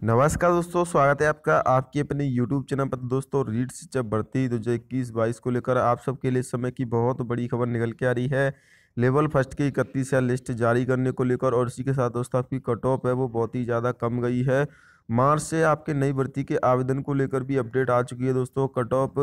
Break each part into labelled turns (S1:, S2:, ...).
S1: नमस्कार दोस्तों, स्वागत है आपका आपकी अपने यूट्यूब चैनल पर। दोस्तों रीड जब बढ़ती दो हज़ार इक्कीस बाईस को लेकर आप सबके लिए समय की बहुत बड़ी खबर निकल के आ रही है। लेवल फ़र्स्ट की इकतीस या लिस्ट जारी करने को लेकर और इसी के साथ दोस्तों, आपकी कट ऑफ़ है, वो बहुत ही ज़्यादा कम गई है। मार्च से आपके नई भर्ती के आवेदन को लेकर भी अपडेट आ चुकी है दोस्तों कट ऑफ़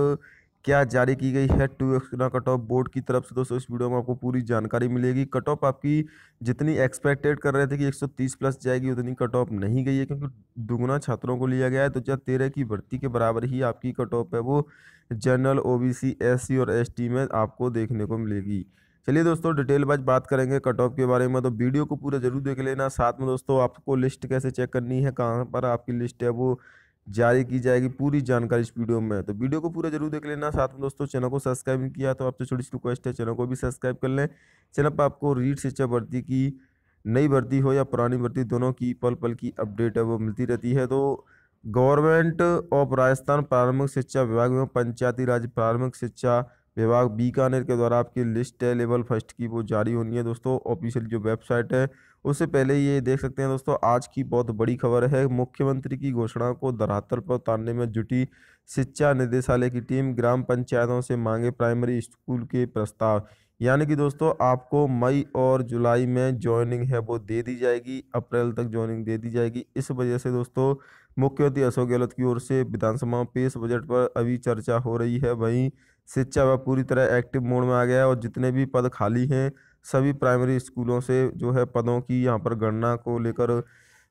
S1: क्या जारी की गई है टू एक्स का कट ऑफ़ बोर्ड की तरफ़ से? दोस्तों, इस वीडियो में आपको पूरी जानकारी मिलेगी। कट ऑफ़ आपकी जितनी एक्सपेक्टेड कर रहे थे कि 130 प्लस जाएगी, उतनी कट ऑफ़ नहीं गई है, क्योंकि दुगुना छात्रों को लिया गया है। तो जब तेरह की भर्ती के बराबर ही आपकी कट ऑफ़ है? वो जनरल ओबीसी एससी और एसटी में आपको देखने को मिलेगी। चलिए दोस्तों डिटेल वाइज बात करेंगे कट ऑफ़ के बारे में। तो वीडियो को पूरा ज़रूर देख लेना। साथ में दोस्तों, आपको लिस्ट कैसे चेक करनी है, कहाँ पर आपकी लिस्ट है, वो जारी की जाएगी पूरी जानकारी इस वीडियो में। तो वीडियो को पूरा ज़रूर देख लेना। साथ में दोस्तों, चैनल को सब्सक्राइब नहीं किया तो आपसे छोटी सी रिक्वेस्ट है, चैनल को भी सब्सक्राइब कर लें। चैनल पर आपको रीट शिक्षा भर्ती की, नई भर्ती हो या पुरानी भर्ती, दोनों की पल पल की अपडेट है, वो मिलती रहती है। तो गवर्नमेंट ऑफ़ राजस्थान प्रारंभिक शिक्षा विभाग में पंचायती राज प्रारंभिक शिक्षा विभाग बीकानेर के द्वारा आपकी लिस्ट है, लेवल फ़र्स्ट की वो जारी होनी है दोस्तों, ऑफिशियल जो वेबसाइट है, उससे पहले ये देख सकते हैं दोस्तों, आज की बहुत बड़ी खबर है, मुख्यमंत्री की घोषणा को धरातल पर उतारने में जुटी शिक्षा निदेशालय की टीम ग्राम पंचायतों से मांगे प्राइमरी स्कूल के प्रस्ताव। यानी कि दोस्तों, आपको मई और जुलाई में ज्वाइनिंग है वो दे दी जाएगी, अप्रैल तक ज्वाइनिंग दे दी जाएगी, इस वजह से दोस्तों मुख्यमंत्री अशोक गहलोत की ओर से विधानसभा में पेश बजट पर अभी चर्चा हो रही है। वहीं शिक्षा विभाग पूरी तरह एक्टिव मोड में आ गया है और जितने भी पद खाली हैं, सभी प्राइमरी स्कूलों से जो है पदों की यहाँ पर गणना को लेकर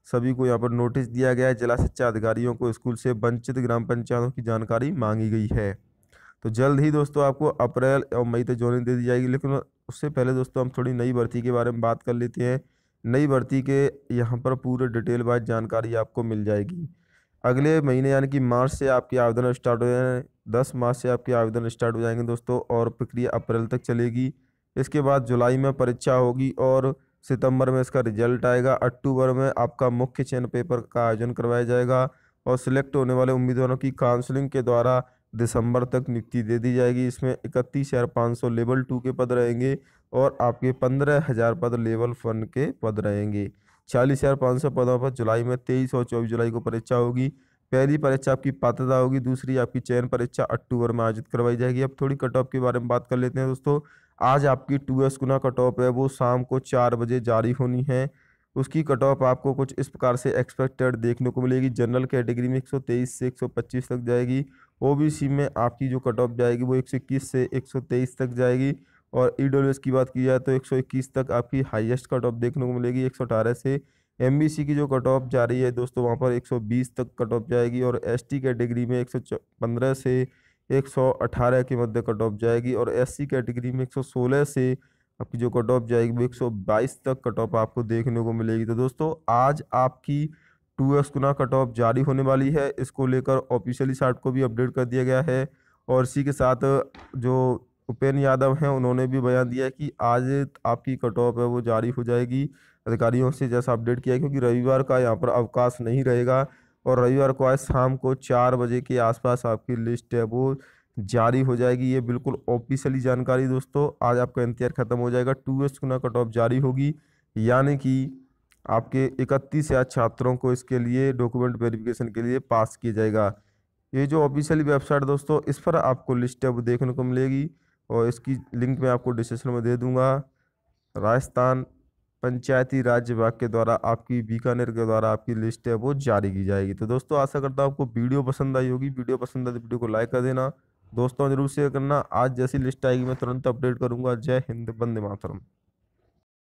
S1: सभी को यहाँ पर नोटिस दिया गया है। जिला शिक्षा अधिकारियों को स्कूल से वंचित ग्राम पंचायतों की जानकारी मांगी गई है। तो जल्द ही दोस्तों आपको अप्रैल और मई तक ज्वाइनिंग दे दी जाएगी, लेकिन उससे पहले दोस्तों हम थोड़ी नई भर्ती के बारे में बात कर लेते हैं। नई भर्ती के यहाँ पर पूरे डिटेल वाइज जानकारी आपको मिल जाएगी। अगले महीने यानी कि मार्च से आपके आवेदन स्टार्ट हो जाए, दस मार्च से आपके आवेदन स्टार्ट हो जाएँगे दोस्तों और प्रक्रिया अप्रैल तक चलेगी। इसके बाद जुलाई में परीक्षा होगी और सितंबर में इसका रिज़ल्ट आएगा। अक्टूबर में आपका मुख्य चयन पेपर का आयोजन करवाया जाएगा और सिलेक्ट होने वाले उम्मीदवारों की काउंसलिंग के द्वारा दिसंबर तक नियुक्ति दे दी जाएगी। इसमें इकतीस हज़ार पाँच सौ लेवल टू के पद रहेंगे और आपके पंद्रह हज़ार पद लेवल वन के पद रहेंगे। चालीस हज़ार पाँच सौ पदों पर जुलाई में तेईस और चौबीस जुलाई को परीक्षा होगी। पहली परीक्षा आपकी पात्रता होगी, दूसरी आपकी चयन परीक्षा अक्टूबर में आयोजित करवाई जाएगी। अब थोड़ी कट ऑफ़ के बारे में बात कर लेते हैं दोस्तों। आज आपकी टू एस गुना कट ऑफ़ है, वो शाम को चार बजे जारी होनी है। उसकी कट ऑफ़ आपको कुछ इस प्रकार से एक्सपेक्टेड देखने को मिलेगी जनरल कैटेगरी में 123 से 125 तक जाएगी ओबीसी में आपकी जो कट ऑफ़ जाएगी वो 121 से 123 तक जाएगी और ई e की बात की जाए तो 121 तक आपकी हाईएस्ट कट ऑफ़ देखने को मिलेगी 118 से एमबीसी की जो कट ऑफ़ जा रही है दोस्तों वहाँ पर 120 तक कट ऑफ़ जाएगी और एसटी कैटेगरी में 115 से 118 के मध्य कट ऑफ़ जाएगी और एससी कैटेगरी में 116 से आपकी जो कट ऑफ़ जाएगी वो 122 तक कट ऑफ़ आपको देखने को मिलेगी। तो दोस्तों, आज आपकी टू एक्स गुना कट ऑफ़ जारी होने वाली है। इसको लेकर ऑफिशियली साइट को भी अपडेट कर दिया गया है और इसी के साथ जो उपेन्द्र यादव हैं, उन्होंने भी बयान दिया कि आज आपकी कट ऑफ़ है, वो जारी हो जाएगी। अधिकारियों से जैसा अपडेट किया क्योंकि रविवार का यहाँ पर अवकाश नहीं रहेगा और रविवार को आज शाम को चार बजे के आसपास आपकी लिस्ट है, वो जारी हो जाएगी। ये बिल्कुल ऑफिशियली जानकारी दोस्तों, आज आपका इंतज़ार खत्म हो जाएगा। टू एस गुना कट ऑफ़ जारी होगी। यानी कि आपके इकतीस हज़ार छात्रों को इसके लिए डॉक्यूमेंट वेरिफिकेशन के लिए पास किया जाएगा। ये जो ऑफिशियली वेबसाइट दोस्तों, इस पर आपको लिस्ट है वो देखने को मिलेगी और इसकी लिंक मैं आपको डिस्क्रिप्शन में दे दूँगा। राजस्थान पंचायती राज विभाग के द्वारा आपकी बीकानेर के द्वारा आपकी लिस्ट है, वो जारी की जाएगी। तो दोस्तों, आशा करता हूँ आपको वीडियो पसंद आई होगी। वीडियो पसंद आए तो वीडियो को लाइक कर देना। दोस्तों, ज़रूर शेयर करना। आज जैसी लिस्ट आएगी, मैं तुरंत अपडेट करूँगा। जय हिंद बंदे मातरम।